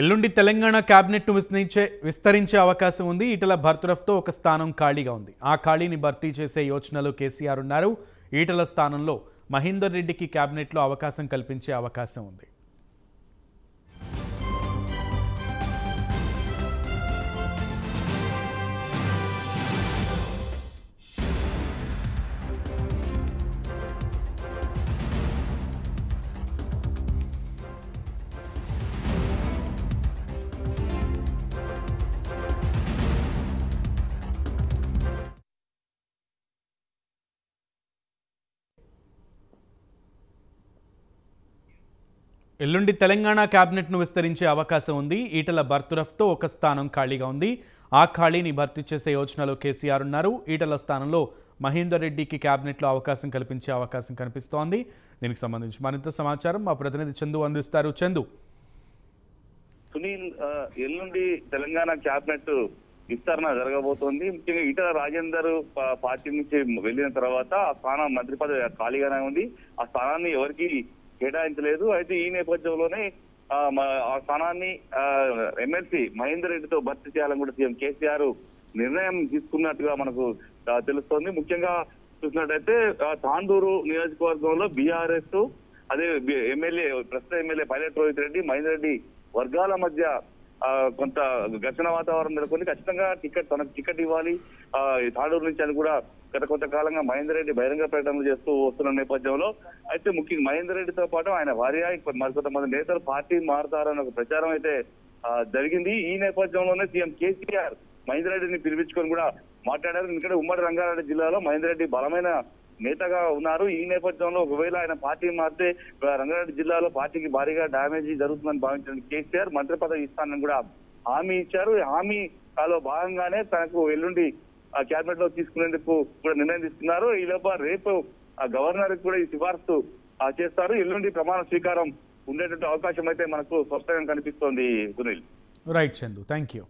ఎల్లుండి తెలంగాణ క్యాబినెట్ను విస్తరించే విస్తరించే అవకాశం ఉంది. ఈటల భర్తరఫ్తో ఒక స్థానం ఖాళీగా ఉంది. ఆ ఖాళీని భర్తీ చేసే యోచనలో కేసీఆర్ ఉన్నారు. ఈటల స్థానంలో మహేందర్ రెడ్డికి క్యాబినెట్లో అవకాశం కల్పించే అవకాశం ఉంది. ఎల్లుండి తెలంగాణ క్యాబినెట్ను విస్తరించే అవకాశం ఉంది. ఈటల బర్తురఫ్తో ఒక స్థానం ఖాళీగా ఉంది. ఆ ఖాళీని భర్తీ చేసే యోచనలో కేసీఆర్ ఉన్నారు. ఈటల స్థానంలో మహేందర్ రెడ్డికి క్యాబినెట్లో అవకాశం కల్పించే అవకాశం కనిపిస్తోంది. దీనికి సంబంధించి మరింత సమాచారం మా ప్రతినిధి చందు అందిస్తారు. చందు. సునీల్ ఎల్లుండి తెలంగాణ క్యాబినెట్ విస్తరణ జరగబోతోంది. ముఖ్యంగా ఈటల రాజేందర్ పార్టీ నుంచి వెళ్ళిన తర్వాత ఆ స్థానం మంత్రి పదవి ఖాళీగానే ఉంది. ఆ స్థానాన్ని ఎవరికి కేటాయించలేదు. అయితే ఈ నేపథ్యంలోనే ఆ, ఆ స్థానాన్ని ఎమ్మెల్సీ మహేందర్ రెడ్డితో భర్తీ చేయాలని కూడా సీఎం కేసీఆర్ నిర్ణయం తీసుకున్నట్టుగా మనకు తెలుస్తోంది. ముఖ్యంగా చూసినట్టయితే తాండూరు నియోజకవర్గంలో బీఆర్ఎస్ అదే ఎమ్మెల్యే ప్రస్తుత ఎమ్మెల్యే పైలట్ రోహిత్ రెడ్డి మహేందర్ రెడ్డి వర్గాల మధ్య కొంత ఘర్షణ వాతావరణం నెలకొని ఖచ్చితంగా టికెట్ తనకు టికెట్ ఇవ్వాలి. ఈ తాడూరు నుంచి అని కూడా గత కొంతకాలంగా మహేందర్ రెడ్డి బహిరంగ ప్రకటనలు చేస్తూ వస్తున్న నేపథ్యంలో అయితే ముఖ్యంగా మహేందర్ రెడ్డితో పాటు ఆయన భార్య మరికొంతమంది నేతలు పార్టీ మారుతారని ఒక ప్రచారం అయితే జరిగింది. ఈ నేపథ్యంలోనే సీఎం కేసీఆర్ మహేందర్ రెడ్డిని పిలిపించుకొని కూడా మాట్లాడారు. ఎందుకంటే ఉమ్మడి రంగారెడ్డి జిల్లాలో మహేందర్ రెడ్డి బలమైన నేతగా ఉన్నారు. ఈ నేపథ్యంలో ఒకవేళ ఆయన పార్టీ మారితే రంగారెడ్డి జిల్లాలో పార్టీకి భారీగా డ్యామేజ్ జరుగుతుందని భావించిన కేసీఆర్ మంత్రి పదవి ఇస్తానని కూడా హామీ ఇచ్చారు. హామీ లో భాగంగానే తనకు ఎల్లుండి ఆ క్యాబినెట్లో తీసుకునేందుకు కూడా నిర్ణయం తీసుకున్నారు. ఈ లోపల రేపు ఆ గవర్నర్ కూడా ఈ సిఫార్సు ఆ, చేస్తారు. ఎల్లుండి ప్రమాణ స్వీకారం ఉండేటట్టు అవకాశం అయితే మనకు స్పష్టంగా కనిపిస్తోంది Sunil. Right Chandu thank you